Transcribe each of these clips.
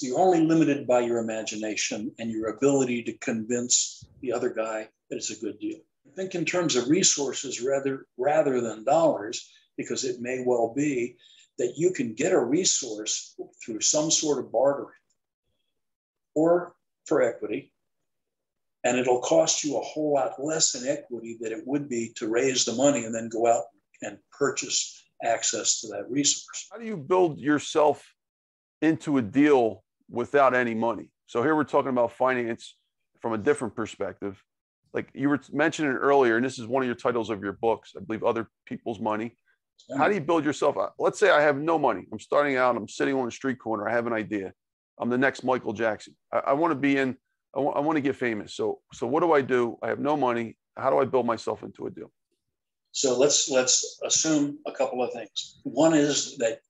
You're only limited by your imagination and your ability to convince the other guy that it's a good deal. Think in terms of resources rather rather than dollars, because it may well be that you can get a resource through some sort of bartering or for equity, and it'll cost you a whole lot less in equity than it would be to raise the money and then go out and purchase access to that resource. How do you build yourself into a deal without any money? So here we're talking about finance from a different perspective. Like you were mentioning earlier, and this is one of your titles of your books, I believe, Other People's Money. How do you build yourself up? Let's say I have no money. I'm starting out. I'm sitting on a street corner. I have an idea. I'm the next Michael Jackson. I, I want to be in. I want, I want to get famous. So so what do I do? I have no money. How do I build myself into a deal? So let's let's assume a couple of things. One is that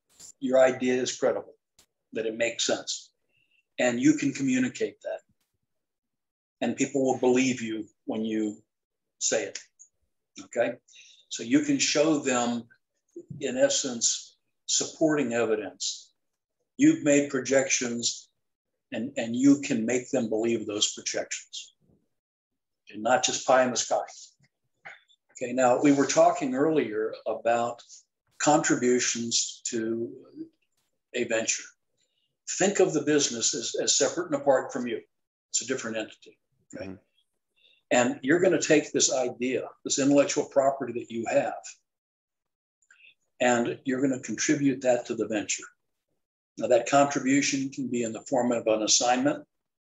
your idea is credible, that it makes sense, and you can communicate that, and people will believe you when you say it. Okay, so you can show them in essence, supporting evidence. You've made projections and, and you can make them believe those projections and not just pie in the sky. Okay, now we were talking earlier about contributions to a venture. Think of the business as, as separate and apart from you. It's a different entity. Okay. Mm-hmm. And you're going to take this idea, this intellectual property that you have, and you're going to contribute that to the venture. Now, that contribution can be in the form of an assignment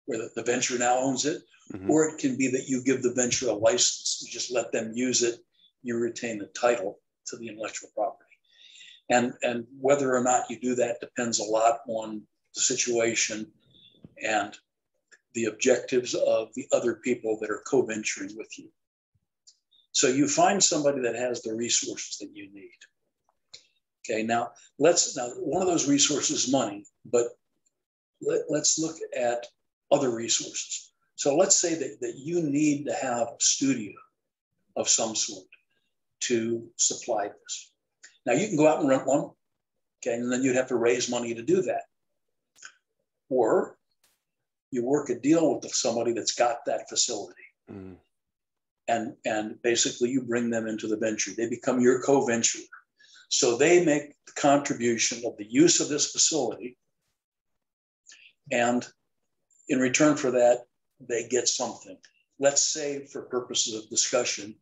where the, the venture now owns it, mm-hmm. or it can be that you give the venture a license, you just let them use it, you retain the title to the intellectual property. And, and whether or not you do that depends a lot on the situation and the objectives of the other people that are co venturing with you. So you find somebody that has the resources that you need. Okay, now let's now one of those resources is money, but let, let's look at other resources. So let's say that, that you need to have a studio of some sort to supply this. Now you can go out and rent one, okay, and then you'd have to raise money to do that. Or you work a deal with somebody that's got that facility. Mm. And, and basically you bring them into the venture. They become your co-venturer. So they make the contribution of the use of this facility. And in return for that, they get something. Let's say, for purposes of discussion,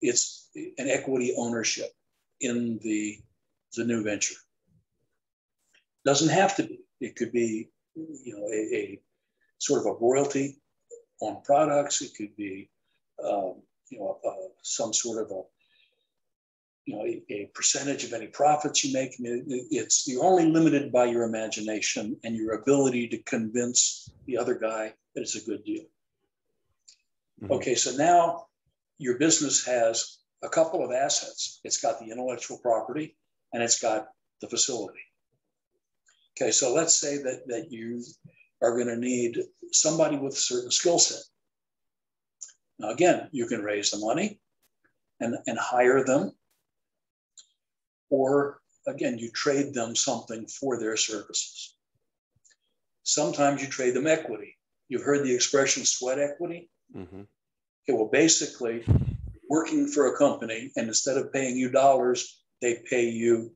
it's an equity ownership in the, the new venture. Doesn't have to be. It could be, you know, a, a sort of a royalty on products. It could be, um, you know, uh, some sort of a you know, a, a, percentage of any profits you make. It's you're only limited by your imagination and your ability to convince the other guy that it's a good deal. Mm-hmm. Okay, so now your business has a couple of assets. It's got the intellectual property and it's got the facility. Okay, so let's say that, that you are going to need somebody with a certain skill set. Now, again, you can raise the money and, and hire them or again, you trade them something for their services. Sometimes you trade them equity. You've heard the expression sweat equity? Mm-hmm. Okay, well, basically, working for a company, and instead of paying you dollars, they pay you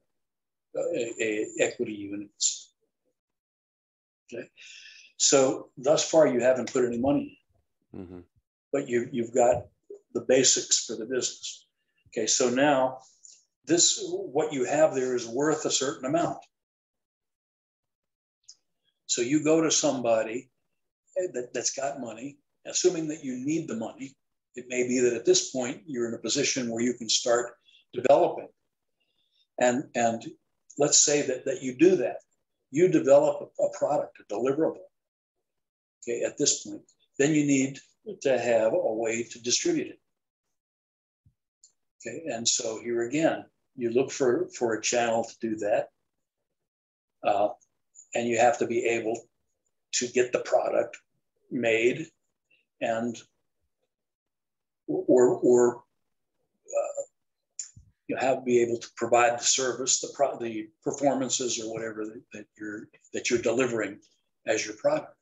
uh, a, a equity units. Okay, so thus far you haven't put any money in, mm-hmm. but you you've got the basics for the business. Okay, so now this what you have there is worth a certain amount. So you go to somebody that, that's got money, assuming that you need the money. It may be that at this point you're in a position where you can start developing. And, and let's say that, that you do that. You develop a, product, a deliverable. Okay, at this point, then you need to have a way to distribute it. Okay, and so here again, you look for, for a channel to do that. Uh, and you have to be able to get the product made and or, or you have to be able to provide the service, the, pro- the performances or whatever that, that, you're, that you're delivering as your product.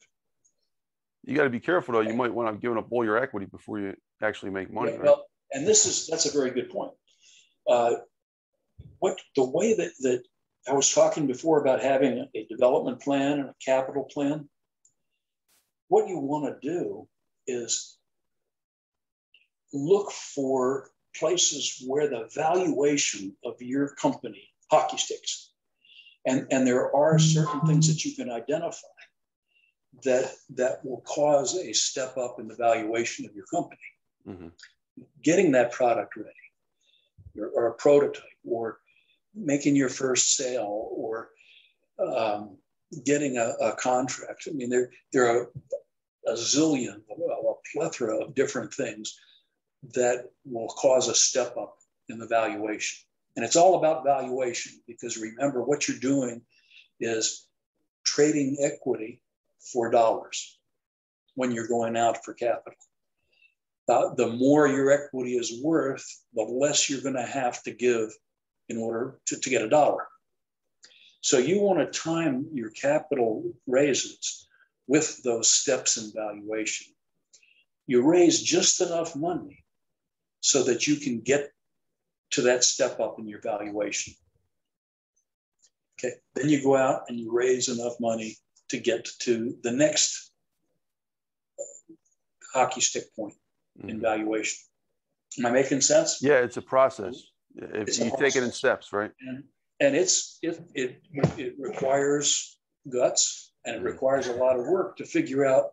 You got to be careful though. You might want to give up all your equity before you actually make money. Yeah, right? Well, and this is that's a very good point. Uh, what the way that that I was talking before about having a development plan and a capital plan. What you want to do is look for places where the valuation of your company hockey sticks. And, and there are certain things that you can identify that, that will cause a step up in the valuation of your company. Mm-hmm. Getting that product ready, or, or, a prototype, or making your first sale, or um, getting a, a, contract. I mean, there, there are a zillion, a plethora of different things that will cause a step up in the valuation. And it's all about valuation because remember, what you're doing is trading equity for dollars when you're going out for capital. Uh, the more your equity is worth, the less you're going to have to give in order to, to get a dollar. So you want to time your capital raises with those steps in valuation. You raise just enough money so that you can get to that step up in your valuation. Okay, then you go out and you raise enough money to get to the next hockey stick point mm-hmm. in valuation. Am I making sense? Yeah, it's a process. If it's you take it in steps, right? And, and it's it, it it requires guts and it mm-hmm. requires a lot of work to figure out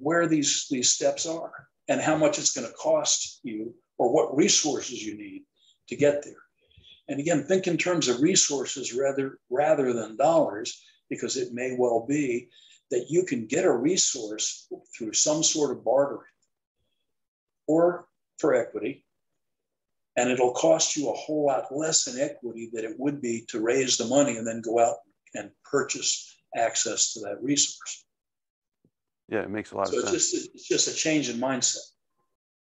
where these these steps are and how much it's going to cost you or what resources you need to get there. And again, think in terms of resources rather, rather than dollars, because it may well be that you can get a resource through some sort of bartering or for equity, and it'll cost you a whole lot less in equity than it would be to raise the money and then go out and purchase access to that resource. Yeah, it makes a lot so of sense. Just, it's just a change in mindset.